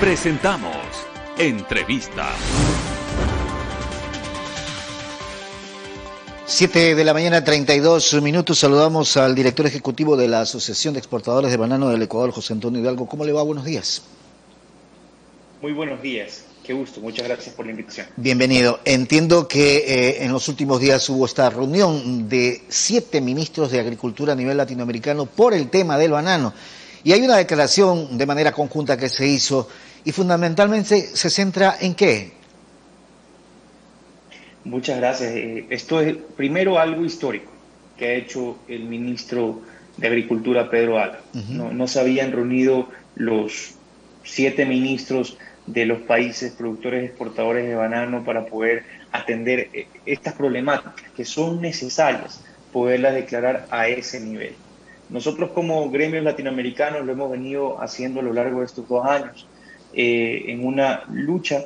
Presentamos Entrevista. Siete de la mañana, 32 minutos. Saludamos al director ejecutivo de la Asociación de Exportadores de Banano del Ecuador, José Antonio Hidalgo. ¿Cómo le va? Buenos días. Muy buenos días. Qué gusto. Muchas gracias por la invitación. Bienvenido. Entiendo que eh, en los últimos días hubo esta reunión de siete ministros de Agricultura a nivel latinoamericano por el tema del banano. Y hay una declaración de manera conjunta que se hizo y fundamentalmente se centra en qué? Muchas gracias. Eh, esto es primero algo histórico que ha hecho el ministro de Agricultura, Pedro Ala. no, se habían reunido los siete ministros de los países productores exportadores de banano para poder atender eh, estas problemáticas que son necesarias poderlas declarar a ese nivel. Nosotros como gremios latinoamericanos lo hemos venido haciendo a lo largo de estos dos años eh, en una lucha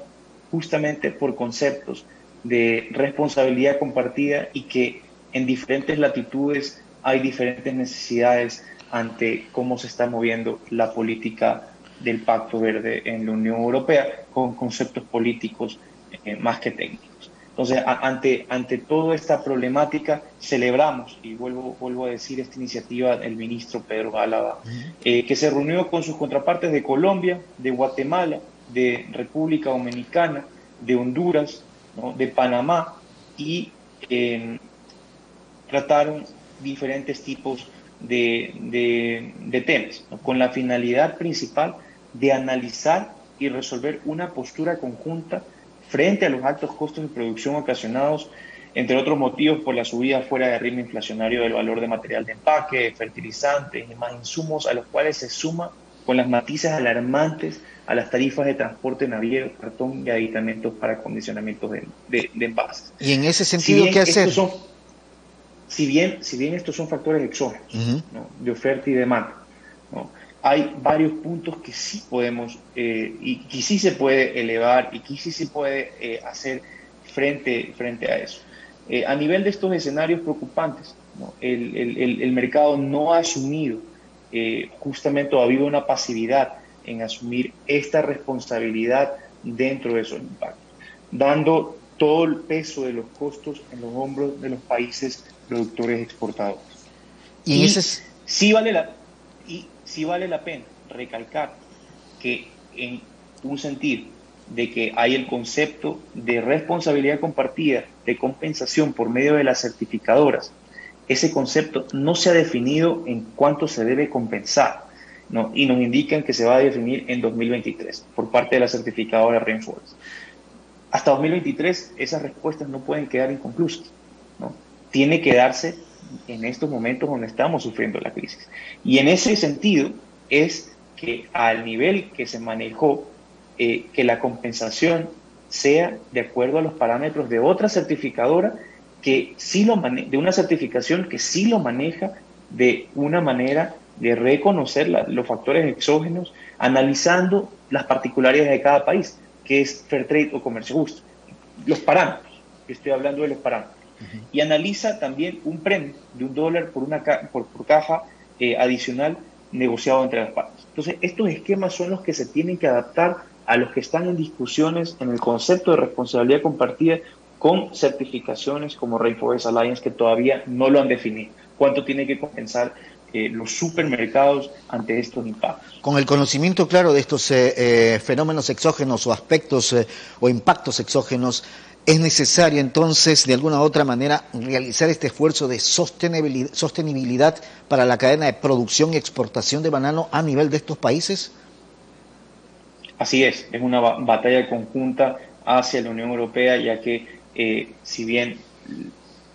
justamente por conceptos de responsabilidad compartida y que en diferentes latitudes hay diferentes necesidades ante cómo se está moviendo la política del Pacto Verde en la Unión Europea con conceptos políticos eh, más que técnicos. Entonces, ante, ante toda esta problemática, celebramos, y vuelvo, vuelvo a decir, esta iniciativa del ministro Pedro Álava, eh, que se reunió con sus contrapartes de Colombia, de Guatemala, de República Dominicana, de Honduras, de Panamá, y em, trataron diferentes tipos de, de, temas, con la finalidad principal de analizar y resolver una postura conjunta frente a los altos costos de producción ocasionados, entre otros motivos, por la subida fuera de ritmo inflacionario del valor de material de empaque, fertilizantes y más insumos, a los cuales se suma con las matices alarmantes a las tarifas de transporte naviero, cartón y aditamentos para acondicionamientos de, de, envases. Y en ese sentido, ¿qué hacer? si, bien, si bien estos son factores exógenos de oferta y demanda, ¿no? Hay varios puntos que sí podemos eh, y que sí se puede elevar y que sí se puede eh, hacer frente, frente a eso. Eh, a nivel de estos escenarios preocupantes, el, mercado no ha asumido justamente habido una pasividad en asumir esta responsabilidad dentro de esos impactos, dando todo el peso de los costos en los hombros de los países productores exportadores. Y, y sí vale la sí vale la pena recalcar que en un sentido de que hay el concepto de responsabilidad compartida, de compensación por medio de las certificadoras, ese concepto no se ha definido en cuánto se debe compensar, ¿no? y nos indican que se va a definir en 2023 por parte de la certificadora Rainforest. Hasta 2023 esas respuestas no pueden quedar inconclusas. ¿no? Tiene que darse en estos momentos donde estamos sufriendo la crisis. Y en ese sentido es que al nivel que se manejó, eh, que la compensación sea de acuerdo a los parámetros de otra certificadora que sí lo de una certificación que sí lo maneja de una manera de reconocer los factores exógenos, analizando las particularidades de cada país, que es fair trade o comercio justo. Los parámetros, estoy hablando de los parámetros y analiza también un premio de un dólar por, una por, caja eh, adicional negociado entre las partes. Entonces, estos esquemas son los que se tienen que adaptar a los que están en discusiones en el concepto de responsabilidad compartida con certificaciones como Rainforest Alliance que todavía no lo han definido. ¿Cuánto tiene que compensar eh, los supermercados ante estos impactos. Con el conocimiento claro de estos eh, fenómenos exógenos o aspectos o impactos exógenos, es necesario entonces, de alguna u otra manera, realizar este esfuerzo de sostenibilidad, para la cadena de producción y exportación de banano a nivel de estos países? Así es, es una batalla conjunta hacia la Unión Europea, ya que eh, si bien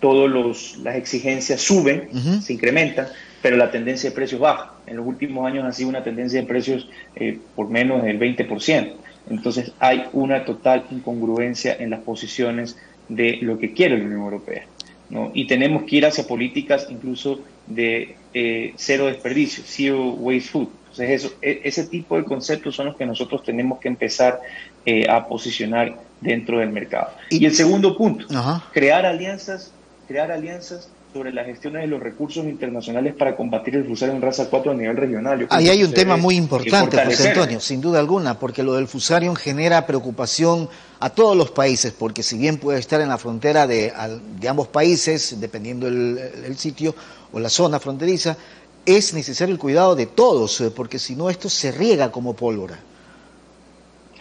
todas las exigencias suben, se incrementan, pero la tendencia de precios baja. En los últimos años ha sido una tendencia de precios eh, por menos del 20%. Entonces hay una total incongruencia en las posiciones de lo que quiere la Unión Europea. ¿no? Y tenemos que ir hacia políticas incluso de eh, cero desperdicio, zero waste food. Entonces eso, e, ese tipo de conceptos son los que nosotros tenemos que empezar eh, a posicionar dentro del mercado. Y, el segundo punto, crear alianzas, crear alianzas sobre las gestiones de los recursos internacionales para combatir el fusario en raza 4 a nivel regional. Ahí hay un tema muy importante, José Antonio, sin duda alguna, porque lo del fusarium genera preocupación a todos los países, porque si bien puede estar en la frontera de, ambos países, dependiendo el, sitio o la zona fronteriza, es necesario el cuidado de todos, eh, porque si no esto se riega como pólvora.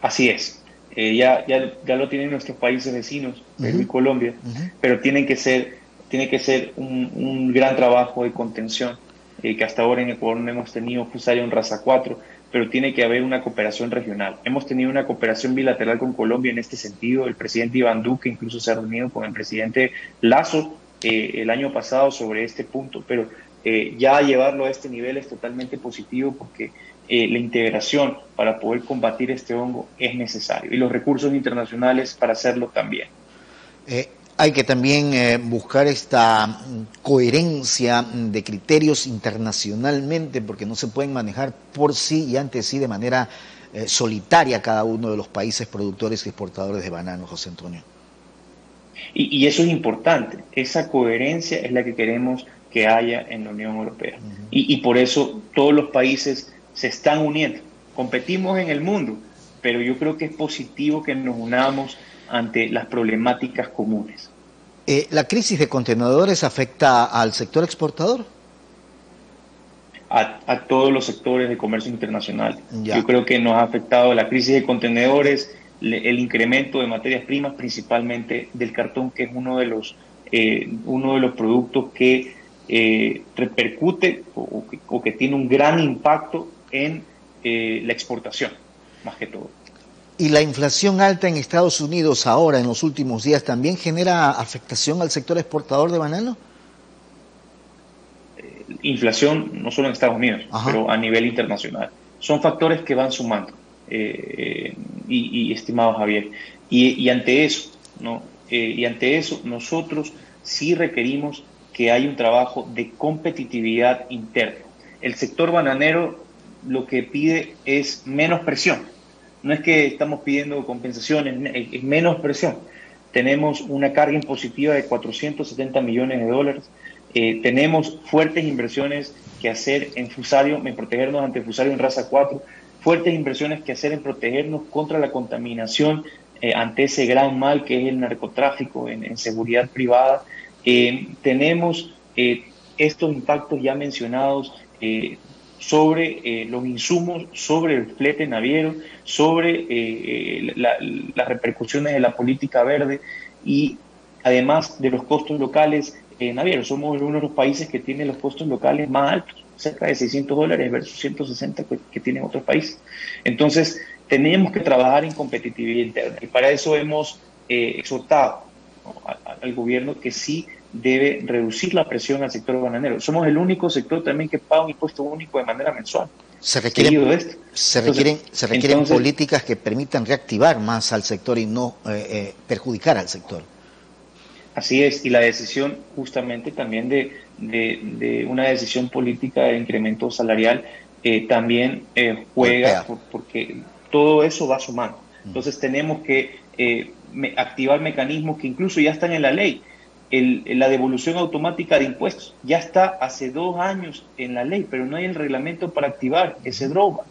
Así es. Eh, ya, ya, ya, lo tienen nuestros países vecinos, Perú y Colombia, pero tienen que ser tiene que ser un, gran trabajo de contención, eh, que hasta ahora en Ecuador no hemos tenido en Raza 4, pero tiene que haber una cooperación regional. Hemos tenido una cooperación bilateral con Colombia en este sentido. El presidente Iván Duque incluso se ha reunido con el presidente Lazo eh, el año pasado sobre este punto, pero eh, ya llevarlo a este nivel es totalmente positivo porque la integración para poder combatir este hongo es necesario y los recursos internacionales para hacerlo también. Hay que también eh, buscar esta coherencia de criterios internacionalmente, porque no se pueden manejar por sí y ante sí de manera eh, solitaria cada uno de los países productores y exportadores de bananos, José Antonio. Y, eso es importante, esa coherencia es la que queremos que haya en la Unión Europea. y, y por eso todos los países se están uniendo. Competimos en el mundo, pero yo creo que es positivo que nos unamos ante las problemáticas comunes. Eh, ¿La crisis de contenedores afecta al sector exportador? A, todos los sectores de comercio internacional. Yo creo que nos ha afectado la crisis de contenedores, el incremento de materias primas, principalmente del cartón, que es uno de los, eh, uno de los productos que eh, repercute o, que, tiene un gran impacto en la exportación, más que todo. ¿Y la inflación alta en Estados Unidos ahora, en los últimos días, también genera afectación al sector exportador de banano? Eh, inflación no solo en Estados Unidos, pero a nivel internacional. Son factores que van sumando, eh, y, estimado Javier. Y, ante eso, ¿no? Eh, y ante eso, nosotros sí requerimos que haya un trabajo de competitividad interna. El sector bananero lo que pide es menos presión no es que estamos pidiendo compensaciones, es menos presión. Tenemos una carga impositiva de 470 millones de dólares. Eh, tenemos fuertes inversiones que hacer en Fusario, en protegernos ante Fusario en raza 4, fuertes inversiones que hacer en protegernos contra la contaminación eh, ante ese gran mal que es el narcotráfico en, seguridad privada. Eh, tenemos estos impactos ya mencionados sobre eh, los insumos, sobre el flete naviero, sobre eh, las repercusiones de la política verde y además de los costos locales eh, navieros. Somos uno de los países que tiene los costos locales más altos, cerca de 600 dólares versus 160 que, tienen otros países. Entonces, tenemos que trabajar en competitividad interna y para eso hemos exhortado al gobierno que sí debe reducir la presión al sector bananero. Somos el único sector también que paga un impuesto único de manera mensual. Se requieren, se requieren, se requieren políticas que permitan reactivar más al sector y no eh, eh, perjudicar al sector. Así es, y la decisión justamente también de, de, una decisión política de incremento salarial eh, también juega porque todo eso va sumando. Mm. Entonces tenemos que activar mecanismos que incluso ya están en la ley la devolución automática de impuestos. Ya está hace dos años en la ley, pero no hay el reglamento para activar ese. ¿no?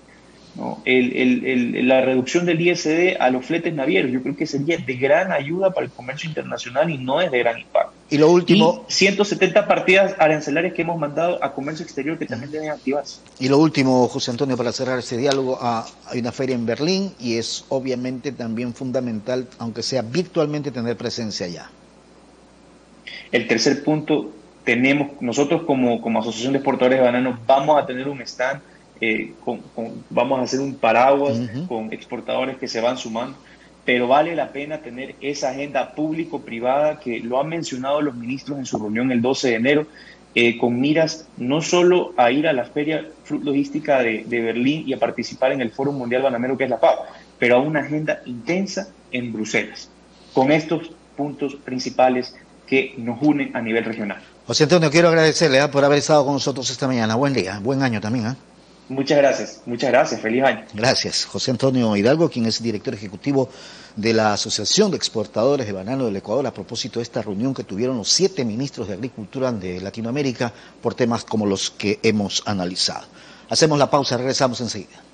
la reducción del ISD a los fletes navieros, yo creo que sería de gran ayuda para el comercio internacional y no es de gran impacto. Y lo último. 170 partidas arancelarias que hemos mandado a comercio exterior que también deben activarse. Y lo último, José Antonio, para cerrar ese diálogo, ah, hay una feria en Berlín y es obviamente también fundamental, aunque sea virtualmente, tener presencia allá. El tercer punto, tenemos, nosotros como, como Asociación de Exportadores de Bananos vamos a tener un stand, eh, vamos a hacer un paraguas con exportadores que se van sumando, pero vale la pena tener esa agenda público-privada que lo han mencionado los ministros en su reunión el 12 de enero, eh, con miras no solo a ir a la Feria Fruit Logística de, de, Berlín y a participar en el Foro Mundial Bananero que es la PAO, pero a una agenda intensa en Bruselas, con estos puntos principales que nos unen a nivel regional. José Antonio, quiero agradecerle ¿ah? por haber estado con nosotros esta mañana. Buen día, buen año también. ¿ah? Muchas gracias, muchas gracias, feliz año. Gracias, José Antonio Hidalgo, quien es director ejecutivo de la Asociación de Exportadores de Banano del Ecuador, a propósito de esta reunión que tuvieron los siete ministros de Agricultura de Latinoamérica por temas como los que hemos analizado. Hacemos la pausa, regresamos enseguida.